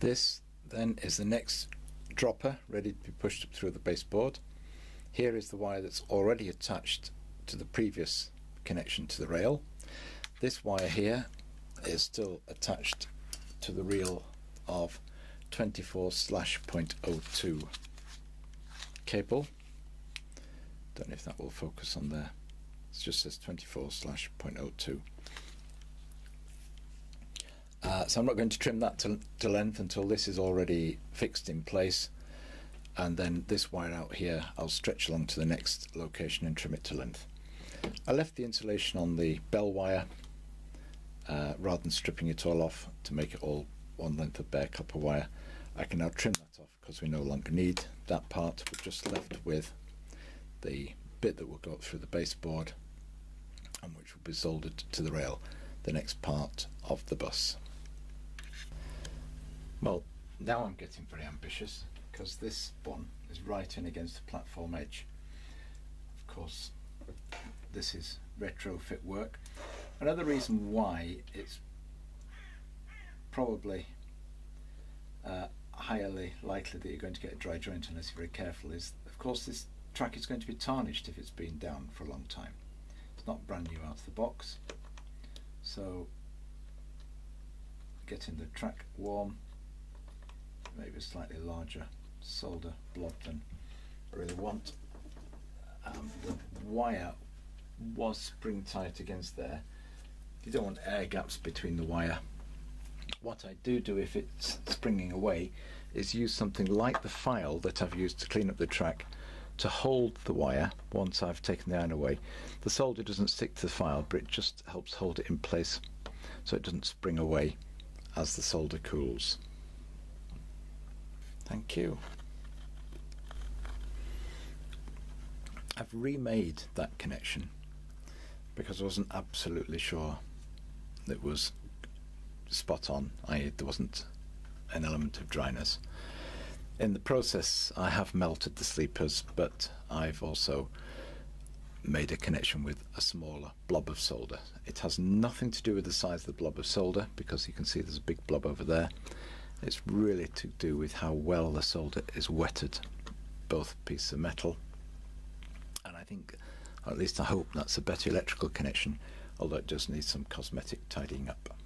This then is the next dropper ready to be pushed up through the baseboard. Here is the wire that's already attached to the previous connection to the rail. This wire here is still attached to the reel of 24 slash 0.02 cable. Don't know if that will focus on there. It just says 24 slash 0.02. Uh, so I'm not going to trim that to, to length until this is already fixed in place and then this wire out here I'll stretch along to the next location and trim it to length. I left the insulation on the bell wire uh, rather than stripping it all off to make it all one length of bare copper wire. I can now trim that off because we no longer need that part. We're just left with the bit that will go through the baseboard and which will be soldered to the rail, the next part of the bus. Well, now I'm getting very ambitious because this one is right in against the platform edge. Of course, this is retrofit work. Another reason why it's probably uh, highly likely that you're going to get a dry joint unless you're very careful is, of course, this track is going to be tarnished if it's been down for a long time. It's not brand new out of the box. So getting the track warm, maybe a slightly larger solder blob than I really want. Um, the wire was spring tight against there. You don't want air gaps between the wire. What I do do if it's springing away is use something like the file that I've used to clean up the track to hold the wire once I've taken the iron away. The solder doesn't stick to the file but it just helps hold it in place so it doesn't spring away as the solder cools. You. I've remade that connection because I wasn't absolutely sure it was spot on, i.e. there wasn't an element of dryness. In the process I have melted the sleepers but I've also made a connection with a smaller blob of solder. It has nothing to do with the size of the blob of solder because you can see there's a big blob over there. It's really to do with how well the solder is wetted, both pieces of metal. And I think, at least I hope, that's a better electrical connection, although it does need some cosmetic tidying up.